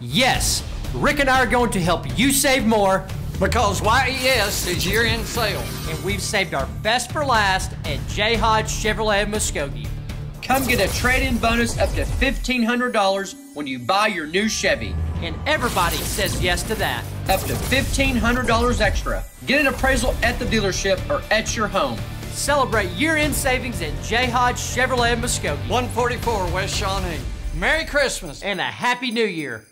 Yes, Rick and I are going to help you save more Because YES is year end sale. and we've saved our best for last at Jay Hodge Chevrolet of Muskogee. Come get a trade-in bonus up to $1,500 when you buy your new Chevy. And everybody says yes to that. Up to $1,500 extra. Get an appraisal at the dealership or at your home. Celebrate year-end savings at Jay Hodge Chevrolet of Muskogee. 144 West Shawnee. Merry Christmas. And a Happy New Year.